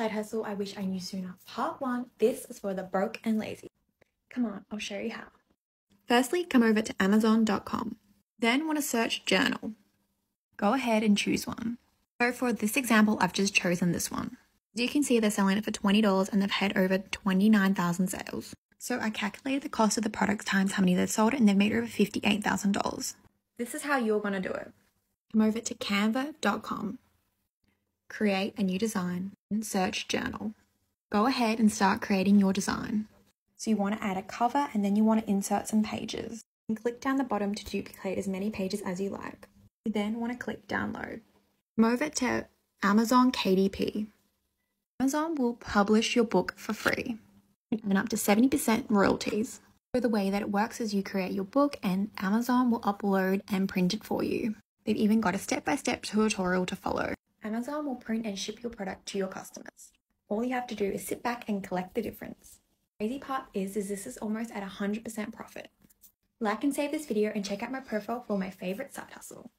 Side hustle I wish I knew sooner. Part 1. This is for the broke and lazy. Come on, I'll show you how. Firstly, come over to Amazon.com. Then want to search journal. Go ahead and choose one. So for this example, I've just chosen this one. As you can see, they're selling it for $20 and they've had over 29,000 sales. So I calculated the cost of the product times how many they've sold and they've made over $58,000. This is how you're going to do it. Come over to canva.com. Create a new design and search journal. Go ahead and start creating your design. So you want to add a cover and then you want to insert some pages. And click down the bottom to duplicate as many pages as you like. You then want to click download. Move it to Amazon KDP. Amazon will publish your book for free and up to 70% royalties. So the way that it works is you create your book and Amazon will upload and print it for you. They've even got a step-by-step tutorial to follow. Amazon will print and ship your product to your customers. All you have to do is sit back and collect the difference. Crazy part is, is this is almost at 100% profit. Like and save this video and check out my profile for my favorite side hustle.